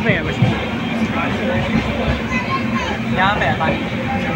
पे है कुछ यहाँ पे है पानी